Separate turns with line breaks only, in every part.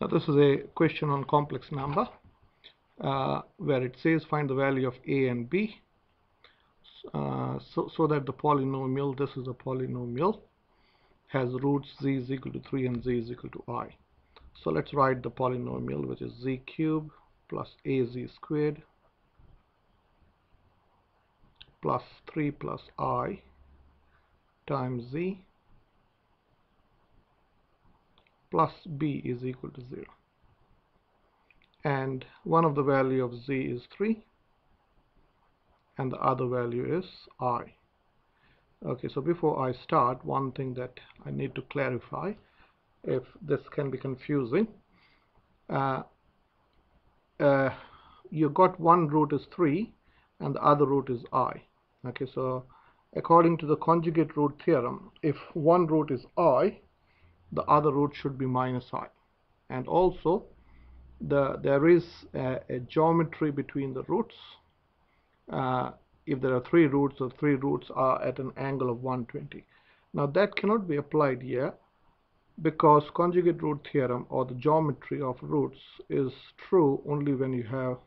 Now this is a question on complex number uh, where it says find the value of a and b uh, so, so that the polynomial, this is a polynomial, has roots z is equal to 3 and z is equal to i. So let's write the polynomial which is z cube plus az squared plus 3 plus i times z plus b is equal to 0 and one of the value of z is 3 and the other value is i. Okay so before I start one thing that I need to clarify if this can be confusing uh, uh, you got one root is 3 and the other root is i. Okay so according to the conjugate root theorem if one root is i the other root should be minus i. And also the there is a, a geometry between the roots. Uh, if there are three roots the three roots are at an angle of 120 now that cannot be applied here because conjugate root theorem or the geometry of roots is true only when you have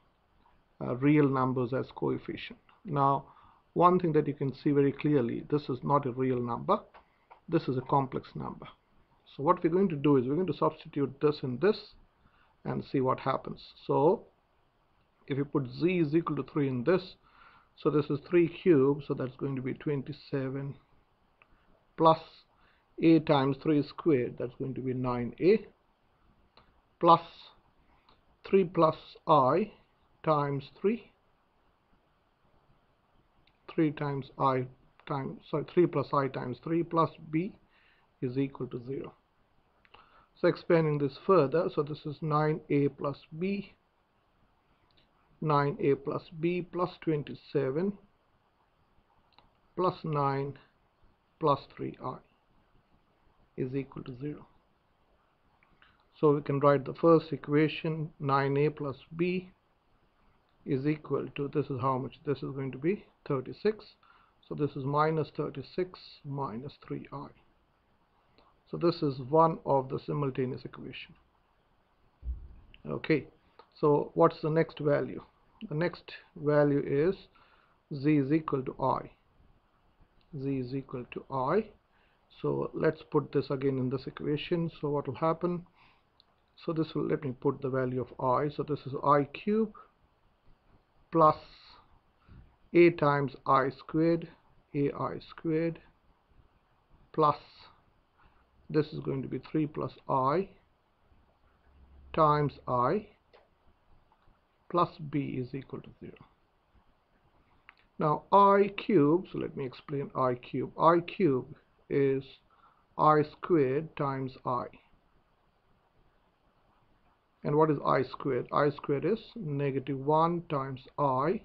uh, real numbers as coefficient. Now one thing that you can see very clearly this is not a real number. This is a complex number so what we're going to do is we're going to substitute this in this and see what happens. So if you put z is equal to 3 in this so this is 3 cubed so that's going to be 27 plus a times 3 squared that's going to be 9a plus 3 plus i times 3 3 times i times sorry 3 plus i times 3 plus b is equal to 0 so expanding this further so this is 9a plus b 9a plus b plus 27 plus 9 plus 3i is equal to 0 so we can write the first equation 9a plus b is equal to this is how much this is going to be 36 so this is minus 36 minus 3i so this is one of the simultaneous equation. Okay. So what's the next value? The next value is z is equal to i. Z is equal to i. So let's put this again in this equation. So what will happen? So this will let me put the value of i. So this is i cube plus a times i squared ai squared plus this is going to be 3 plus i times i plus b is equal to 0 now i cube so let me explain i cube i cube is i squared times i. And what is i squared? I squared is negative 1 times i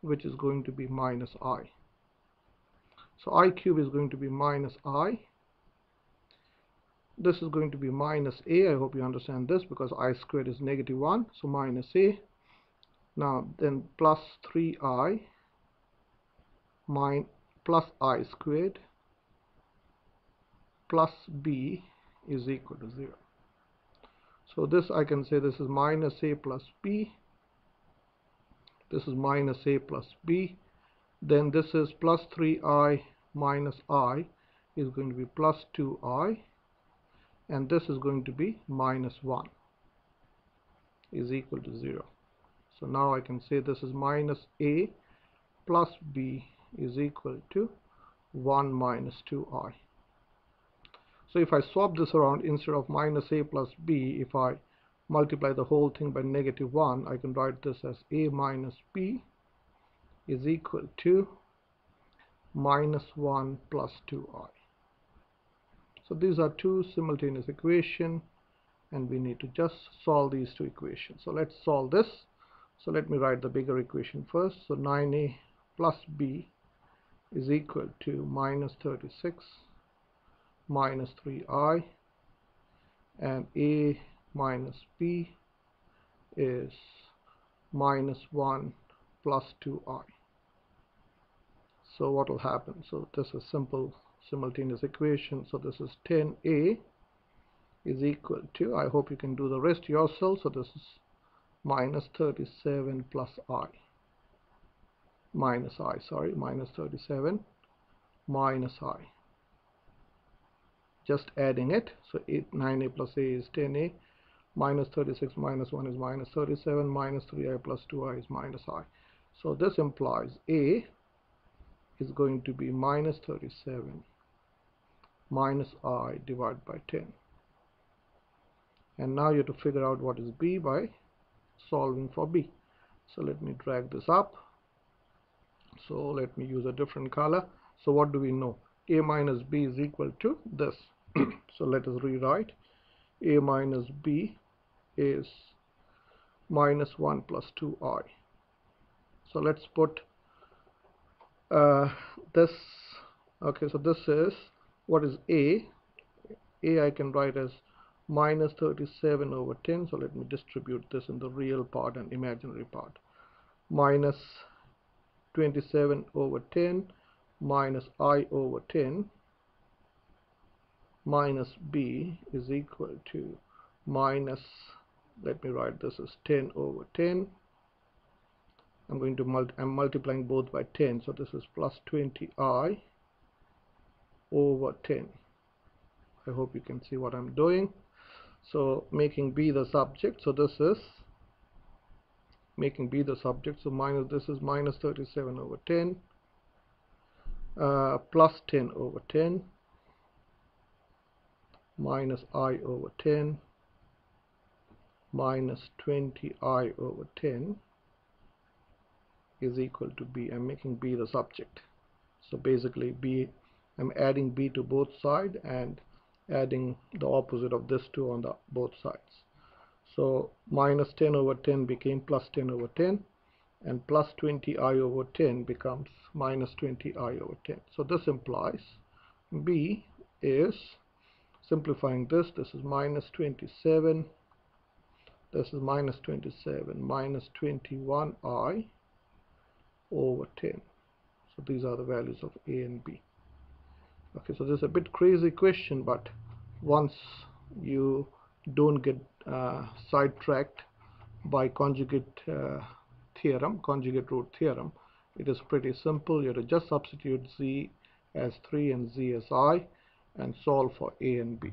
which is going to be minus i. So i cube is going to be minus i this is going to be minus a. I hope you understand this because i squared is negative 1 so minus a. Now then plus 3i min plus i squared plus b is equal to 0 so this I can say this is minus a plus b. This is minus a plus b. Then this is plus 3i minus i is going to be plus 2i and this is going to be minus 1 is equal to 0 so now I can say this is minus a plus b is equal to 1 minus 2i so if I swap this around instead of minus a plus b if I multiply the whole thing by negative 1 I can write this as a minus b is equal to minus 1 plus 2i so these are two simultaneous equation and we need to just solve these two equations. So let's solve this. So let me write the bigger equation first. So 9a plus b is equal to minus 36 minus 3i and a minus b is minus 1 plus 2i so what will happen? So this is simple simultaneous equation. So this is 10a is equal to I hope you can do the rest yourself. So this is minus 37 plus i. Minus i sorry minus 37 minus i. Just adding it. So 8 9a plus a is 10a minus 36 minus 1 is minus 37 minus 3i plus 2i is minus i. So this implies a is going to be minus 37 minus i divided by 10 and now you have to figure out what is b by solving for b. So let me drag this up. So let me use a different color. So what do we know? A minus b is equal to this. So let us rewrite. A minus b is minus 1 plus 2i so let's put uh, this okay so this is what is a? A I can write as minus 37 over 10 so let me distribute this in the real part and imaginary part. Minus 27 over 10 minus i over 10 minus b is equal to minus let me write this as 10 over 10 I'm going to multi I'm multiplying both by 10 so this is plus 20i over 10 I hope you can see what I'm doing. So making b the subject so this is making b the subject so minus this is minus 37 over 10 uh, plus 10 over 10 minus i over 10 minus 20i over 10 is equal to b. I'm making b the subject. So basically b I'm adding b to both sides and adding the opposite of this two on the both sides. So minus 10 over 10 became plus 10 over 10 and plus 20i over 10 becomes minus 20i over 10 so this implies b is simplifying this this is minus 27 this is minus 27 minus 21i over 10 so these are the values of a and b okay so this is a bit crazy question but once you don't get uh, sidetracked by conjugate uh, theorem conjugate root theorem it is pretty simple. You have to just substitute z as 3 and z as i and solve for a and b